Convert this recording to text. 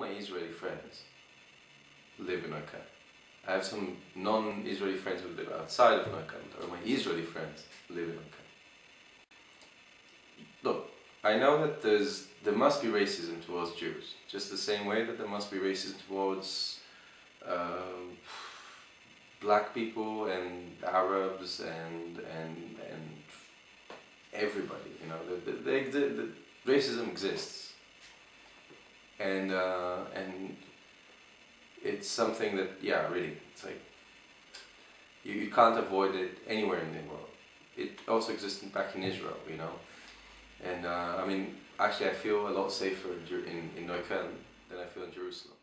my Israeli friends live in Neukölln. I have some non-Israeli friends who live outside of Neukölln, or my Israeli friends live in Neukölln. Look, I know that there's there must be racism towards Jews, just the same way that there must be racism towards uh, black people and Arabs and and and everybody. You know, the, the, the, the racism exists, and uh, and it's something that yeah, really, it's like you, you can't avoid it anywhere in the world. It also exists back in Israel, you know, and uh, I mean, actually, I feel a lot safer in in, in Neukölln than I feel in Jerusalem.